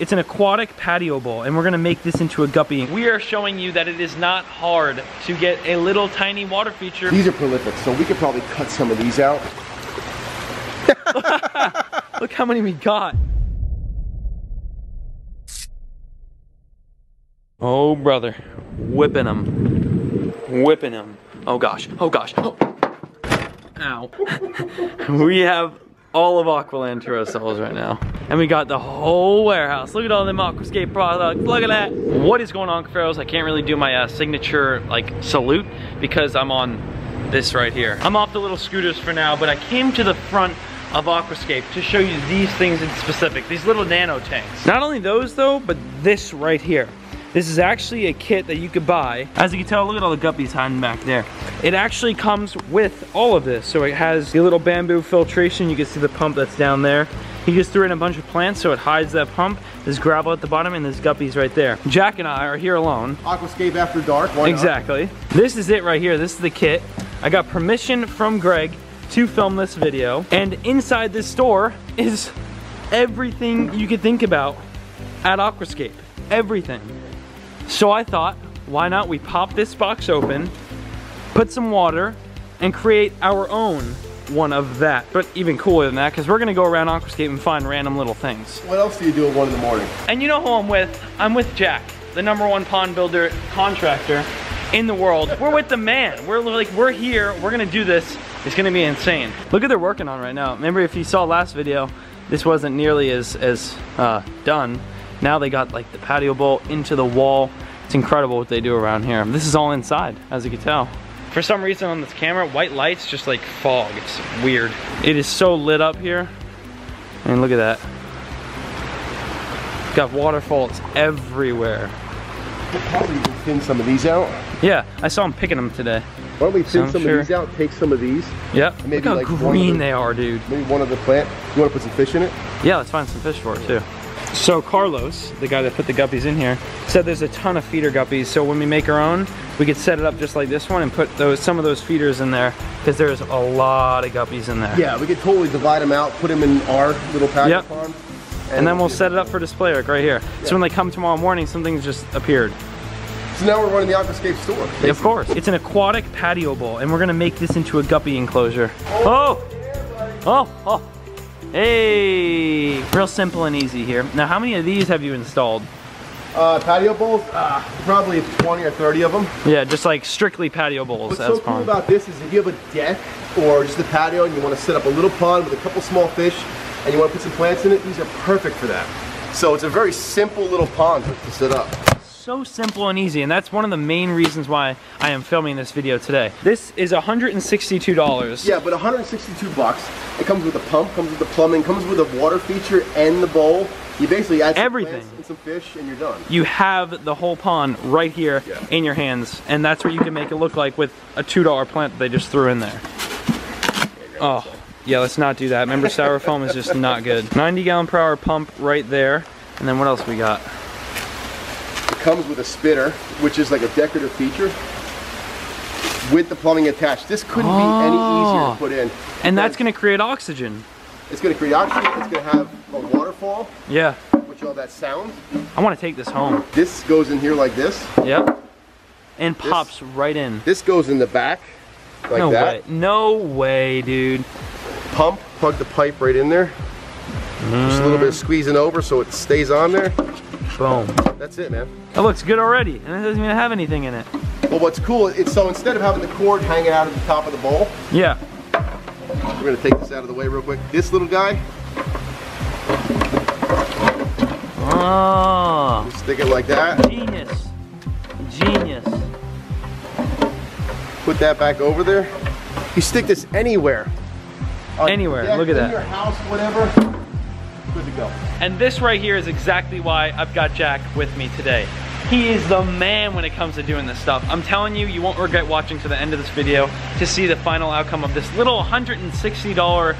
It's an aquatic patio bowl and we're gonna make this into a guppy. We are showing you that it is not hard to get a little tiny water feature. These are prolific, so we could probably cut some of these out. Look how many we got. Oh, brother. Whipping them. Whipping them. Oh, gosh. Oh, gosh. Oh. Ow. we have all of Aqualand to ourselves right now. And we got the whole warehouse. Look at all them Aquascape products. Look at that. What is going on, Cuffaros? I can't really do my uh, signature like salute because I'm on this right here. I'm off the little scooters for now, but I came to the front of Aquascape to show you these things in specific, these little nano tanks. Not only those though, but this right here. This is actually a kit that you could buy. As you can tell, look at all the guppies hiding back there. It actually comes with all of this. So it has the little bamboo filtration. You can see the pump that's down there. He just threw in a bunch of plants so it hides that pump. There's gravel at the bottom and there's guppies right there. Jack and I are here alone. Aquascape after dark? Exactly. This is it right here. This is the kit. I got permission from Greg to film this video. And inside this store is everything you could think about at Aquascape. Everything. So I thought, why not we pop this box open, put some water, and create our own one of that. But even cooler than that, because we're gonna go around Aquascape and find random little things. What else do you do at one in the morning? And you know who I'm with? I'm with Jack, the number one pond builder contractor in the world. We're with the man. We're like, we're here, we're gonna do this. It's gonna be insane. Look what they're working on right now. Remember if you saw last video, this wasn't nearly as, as uh, done. Now they got like the patio bowl into the wall. It's incredible what they do around here. This is all inside, as you can tell. For some reason on this camera, white lights just like fog. It's weird. It is so lit up here. And look at that. Got waterfalls everywhere. We'll probably even thin some of these out. Yeah, I saw him picking them today. Why don't we So thin I'm some sure- of these out, take some of these, Yep. Maybe Look how like green the- they are, dude. maybe one of the plant. You want to put some fish in it? Yeah, let's find some fish for it too. So Carlos, the guy that put the guppies in here, said there's a ton of feeder guppies. So when we make our own, we could set it up just like this one and put those some of those feeders in there because there's a lot of guppies in there. Yeah, we could totally divide them out, put them in our little patio Yep. pond. And then we'll set it up for display like right here. So when they come tomorrow morning, something's just appeared. So now we're running the Aquascape store. Of course. It's an aquatic patio bowl and we're gonna make this into a guppy enclosure. Oh! Oh! Oh! Hey! Real simple and easy here. Now how many of these have you installed? Uh, patio bowls, uh, probably 20 or 30 of them. Yeah, just like strictly patio bowls. What's so cool fun. about this is if you have a deck or just a patio and you want to set up a little pond with a couple small fish and you want to put some plants in it, these are perfect for that. So it's a very simple little pond to set up. So simple and easy, and that's one of the main reasons why I am filming this video today. This is $162. Yeah, but 162 bucks. It comes with a pump, comes with the plumbing, comes with a water feature and the bowl. You basically add some Everything. and some fish and you're done. You have the whole pond right here Yeah. in your hands, and that's what you can make it look like with a $2 plant they just threw in there. Oh, yeah, let's not do that. Remember, styrofoam is just not good. 90 gallon per hour pump right there. And then what else we got? Comes with a spitter, which is like a decorative feature with the plumbing attached. This couldn't be any easier Oh. to put in. And that's gonna create oxygen. It's gonna create oxygen, it's gonna have a waterfall, Yeah, which all that sound. I wanna take this home. This goes in here like this. Yep. And pops right in. This goes in the back, like no that. way. No way, dude. Pump, plug the pipe right in there. Just a little bit of squeezing over so it stays on there. Boom. That's it, man. That looks good already, and it doesn't even have anything in it. Well, what's cool, is it's so instead of having the cord hanging out at the top of the bowl, Yeah. we're gonna take this out of the way real quick. This little guy, Oh, stick it like that. genius. Genius. Put that back over there. You stick this anywhere. Anywhere, deck, look at in that. your house, whatever. Good to go. And this right here is exactly why I've got Jack with me today. He is the man when it comes to doing this stuff. I'm telling you, you won't regret watching to the end of this video to see the final outcome of this little $160,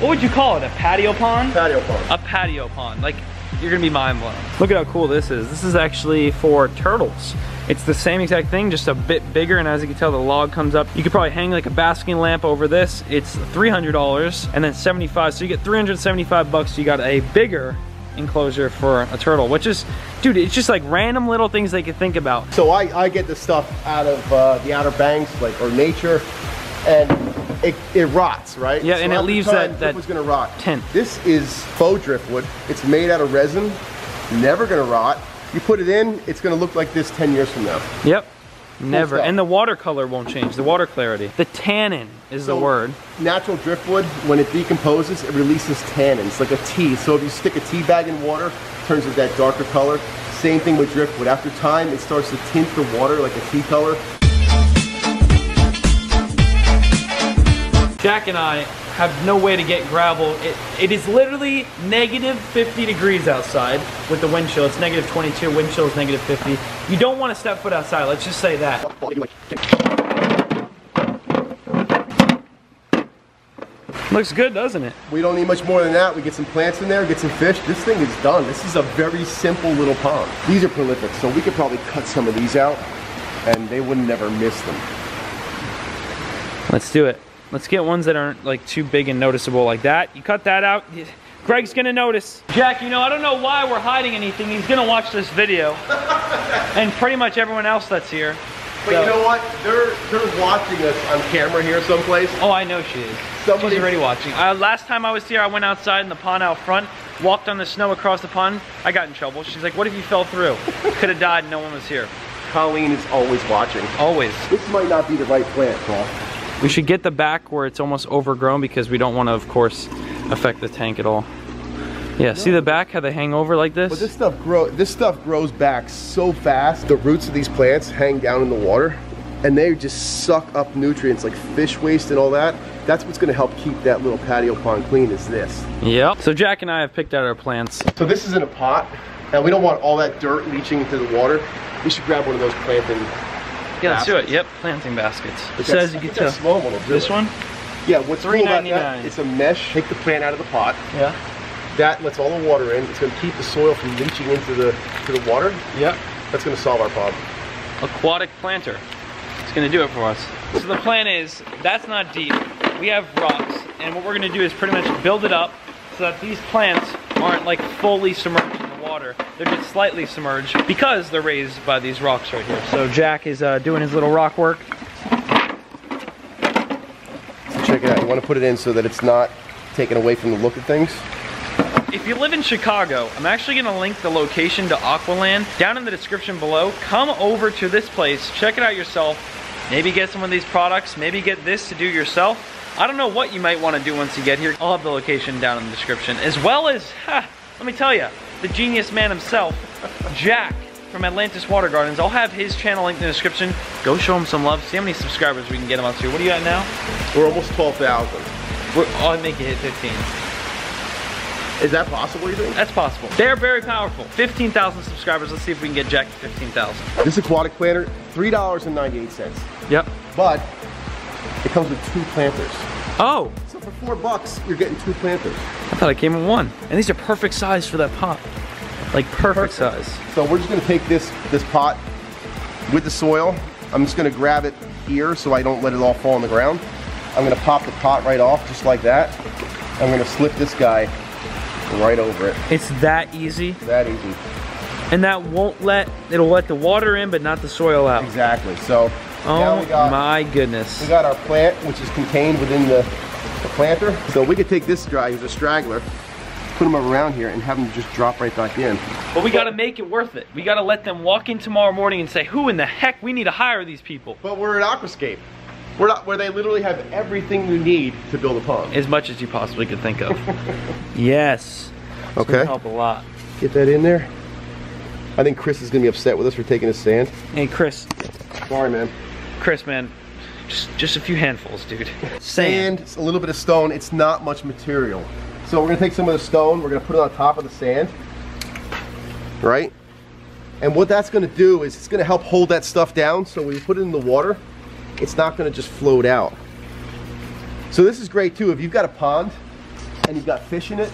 what would you call it, a patio pond? Patio pond. a patio pond. Like, you're gonna be mind blown. Look at how cool this is. This is actually for turtles. It's the same exact thing, just a bit bigger, and as you can tell, the log comes up. You could probably hang like a basking lamp over this. It's $300, and then 75, so you get 375 bucks, you got a bigger enclosure for a turtle, which is, dude, it's just like random little things they could think about. So I, I get the stuff out of uh, the Outer Banks, like or nature, and it, it rots, right? Yeah, So and it leaves time, that- that driftwood's gonna rot. tint. This is faux driftwood. It's made out of resin, never gonna rot. You put it in, it's gonna look like this 10 years from now. Yep. Never. And the watercolor won't change, the water clarity. The tannin is the word. Natural driftwood, when it decomposes, it releases tannins, like a tea. So if you stick a tea bag in water, it turns into that darker color. Same thing with driftwood. After time, it starts to tint the water like a tea color. Jack and I have no way to get gravel. It, it is literally negative 50 degrees outside with the wind chill. It's negative 22, wind chill is negative 50. You don't want to step foot outside, let's just say that. Looks good, doesn't it? We don't need much more than that. We get some plants in there, get some fish. This thing is done. This is a very simple little pond. These are prolific, so we could probably cut some of these out and they would never miss them. Let's do it. Let's get ones that aren't like too big and noticeable like that. You cut that out, Greg's gonna notice. Jack, you know, I don't know why we're hiding anything. He's gonna watch this video. and pretty much everyone else that's here. But So- you know what? They're they're watching us on camera here someplace. Oh, I know she is. Somebody's She's already watching. Uh, last time I was here, I went outside in the pond out front, walked on the snow across the pond. I got in trouble. She's like, what if you fell through? Could have died, no one was here. Colleen is always watching. Always. This might not be the right plant, Paul. We should get the back where it's almost overgrown because we don't want to, of course, affect the tank at all. Yeah, see the back, how they hang over like this? But this stuff grow this stuff grows back so fast. The roots of these plants hang down in the water and they just suck up nutrients like fish waste and all that. That's what's gonna help keep that little patio pond clean is this. Yep. So Jack and I have picked out our plants. So this is in a pot and we don't want all that dirt leaching into the water. We should grab one of those planting. Yeah, let's do it. Yep, planting baskets. It That's- says you get think that to small one this it. one. Yeah, what's cool about $3.99. that? It's a mesh. Take the plant out of the pot. Yeah. That lets all the water in. It's gonna keep the soil from leaching into the to the water. Yep. That's gonna solve our problem. aquatic planter. It's gonna do it for us. So the plan is, that's not deep. We have rocks, and what we're gonna do is pretty much build it up so that these plants aren't like fully submerged in water. They're just slightly submerged because they're raised by these rocks right here. So Jack is uh, doing his little rock work. So check it out. You want to put it in so that it's not taken away from the look of things. If you live in Chicago, I'm actually gonna link the location to Aqualand down in the description below. Come over to this place, check it out yourself. Maybe get some of these products, maybe get this to do yourself. I don't know what you might wanna do once you get here. I'll have the location down in the description. As well as, ha, let me tell you, the genius man himself, Jack from Atlantis Water Gardens. I'll have his channel linked in the description. Go show him some love. See how many subscribers we can get him up to. What are you at now? We're almost 12,000. We're, I'll make it hit 15. Is that possible, you think? That's possible. They're very powerful. 15,000 subscribers. Let's see if we can get Jack to 15,000. This aquatic planter, $3.98. Yep. But it comes with two planters. Oh, for four bucks, you're getting two planters. I thought I came in one. And these are perfect size for that pot. Like perfect, size. So we're just gonna take this, this pot with the soil. I'm just gonna grab it here so I don't let it all fall on the ground. I'm gonna pop the pot right off just like that. I'm gonna slip this guy right over it. It's that easy. That easy. And that won't let, it'll let the water in, but not the soil out. Exactly. So oh now Oh we got my goodness. we got our plant, which is contained within the planter. So we could take this guy who's a straggler, put him around here, and have him just drop right back in. But we gotta make it worth it. We gotta let them walk in tomorrow morning and say, who in the heck, we need to hire these people. But we're at Aquascape. We're not where they literally have everything you need to build a pond. As much as you possibly could think of. yes. It's Okay. help a lot. Get that in there. I think Chris is gonna be upset with us for taking his sand. Hey, Chris. Sorry, man. Chris, man. Just, just a few handfuls, dude. Sand, a little bit of stone. It's not much material. So we're gonna take some of the stone. We're gonna put it on top of the sand, right? And what that's gonna do is it's gonna help hold that stuff down. So when you put it in the water, it's not gonna just float out. So this is great too. If you've got a pond and you've got fish in it,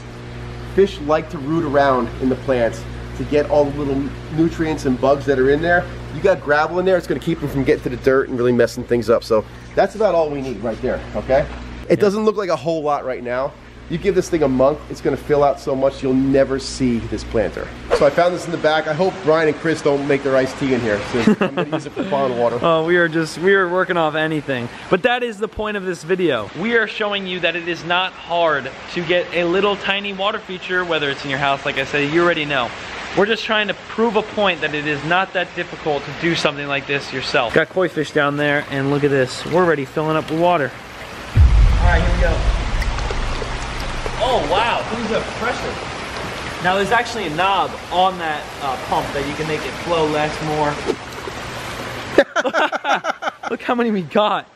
fish like to root around in the plants to get all the little nutrients and bugs that are in there. You got gravel in there, it's gonna keep them from getting to the dirt and really messing things up. So that's about all we need right there, okay? It doesn't look like a whole lot right now, You give this thing a month, it's gonna fill out so much you'll never see this planter. So I found this in the back. I hope Brian and Chris don't make their iced tea in here. So I'm gonna use it for pond water. Oh, we are just, we are working off anything. But that is the point of this video. We are showing you that it is not hard to get a little tiny water feature, whether it's in your house, like I said, you already know. We're just trying to prove a point that it is not that difficult to do something like this yourself. Got koi fish down there, and look at this. We're already filling up with water. All right, here we go. Oh, wow, things are pressure. Now there's actually a knob on that uh, pump that you can make it flow less more. Look how many we got.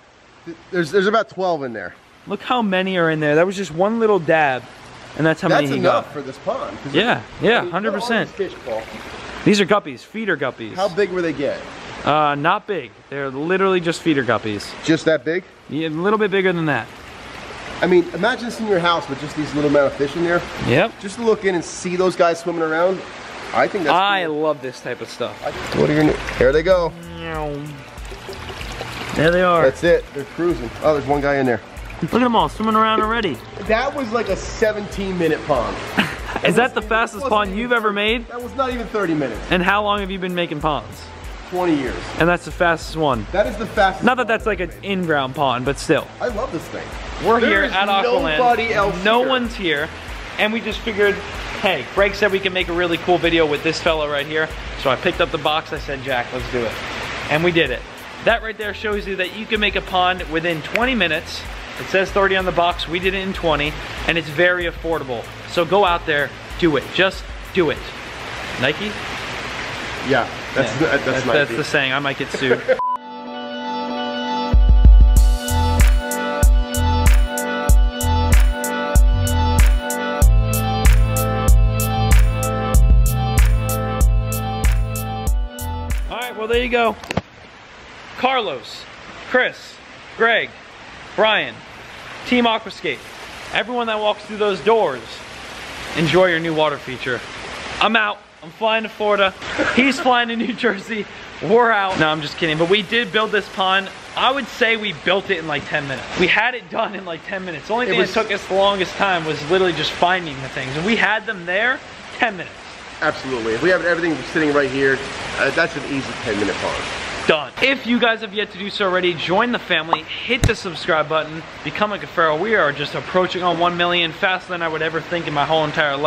There's there's about 12 in there. Look how many are in there. That was just one little dab, and that's how That's many he enough got. for this pond. Yeah, yeah, I mean, what are 100%. these These are guppies, feeder guppies. How big were they get? Uh, not big. They're literally just feeder guppies. Just that big? Yeah, a little bit bigger than that. I mean, imagine this in your house with just these little amount of fish in there. Yep. Just to look in and see those guys swimming around. I think that's I cool. love this type of stuff. What are your There they go. There they are. That's it. They're cruising. Oh, there's one guy in there. Look at them all swimming around already. That was like a 17 minute pond. Is that the wasn't- fastest pond even- you've ever made? That was not even 30 minutes. And how long have you been making ponds? 20 years. And that's the fastest one. That is the fastest. Not that that's like an in-ground pond, but still. I love this thing. We're There here at Aqualand. nobody else no here. one's here. And we just figured, hey, Greg said we can make a really cool video with this fella right here. So I picked up the box. I said, Jack, let's do it. And we did it. That right there shows you that you can make a pond within 20 minutes. It says 30 on the box. We did it in 20. And it's very affordable. So go out there, do it. Just do it. Nike? Yeah, that's Yeah, that's, that's, Nike. that's the saying. I might get sued. All right, well, there you go. Carlos, Chris, Greg, Brian, Team Aquascape, everyone that walks through those doors, enjoy your new water feature. I'm out. I'm flying to Florida. He's flying to New Jersey. We're out. No, I'm just kidding. But we did build this pond. I would say we built it in like 10 minutes. We had it done in like 10 minutes. The only thing was- that took us the longest time was literally just finding the things. And we had them there 10 minutes. Absolutely. If we have everything sitting right here, uh, that's an easy 10 minute pond. Done. If you guys have yet to do so already, join the family, hit the subscribe button, become a Cuffaro. We are just approaching on 1 million faster than I would ever think in my whole entire life.